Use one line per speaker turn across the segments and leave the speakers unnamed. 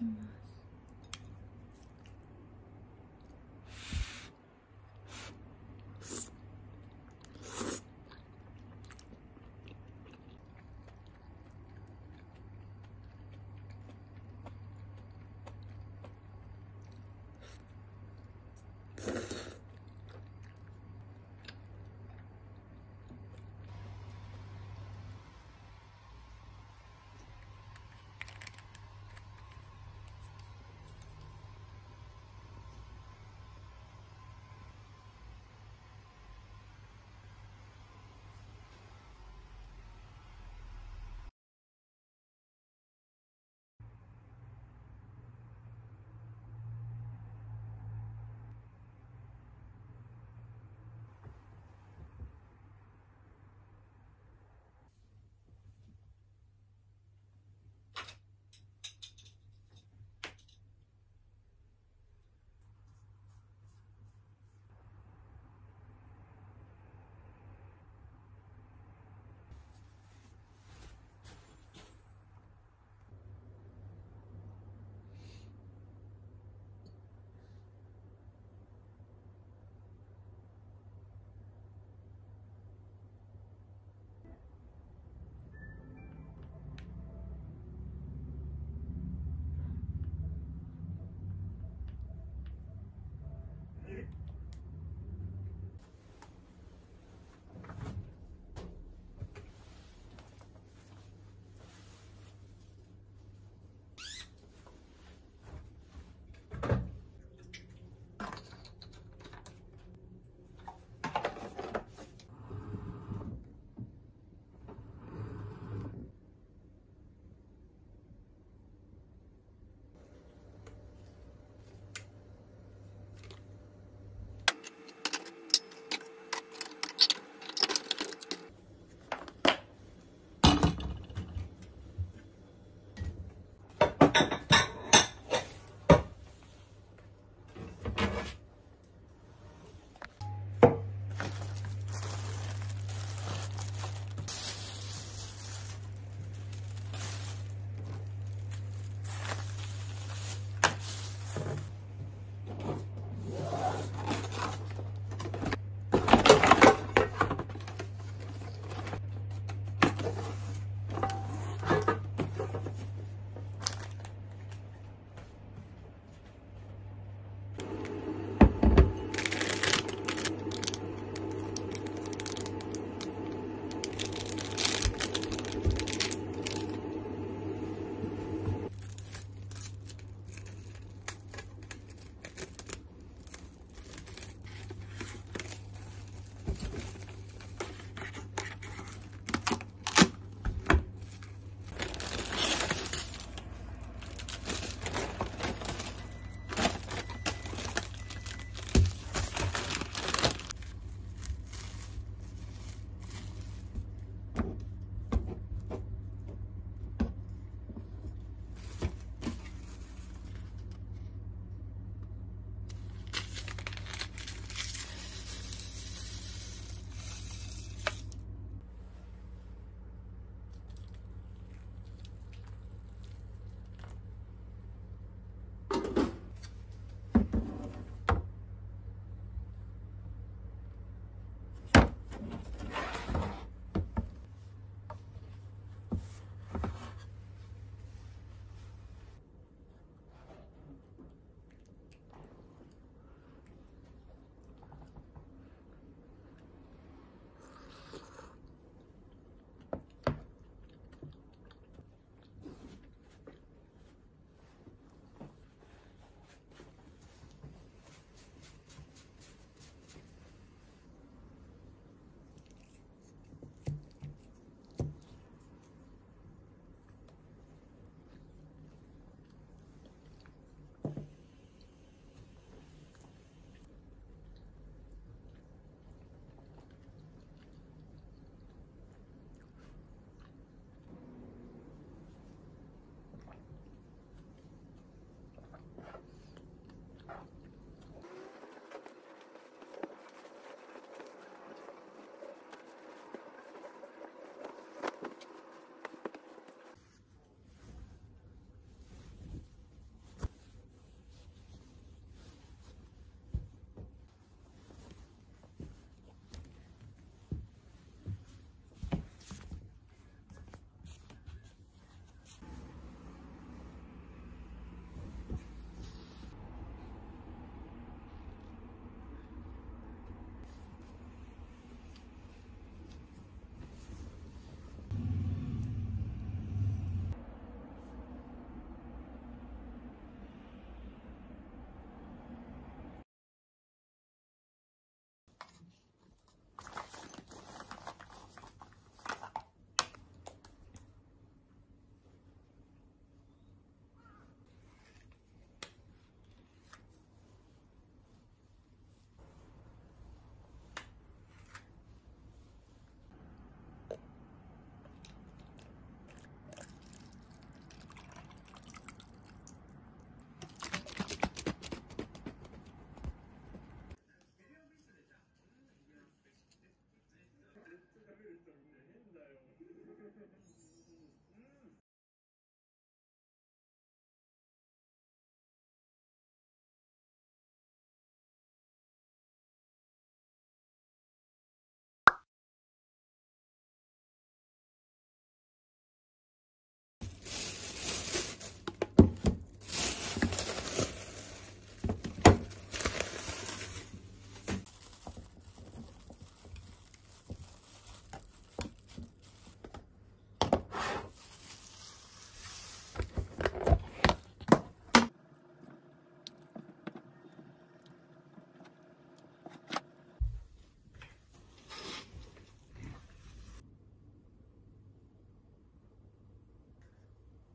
mm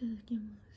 ただきます。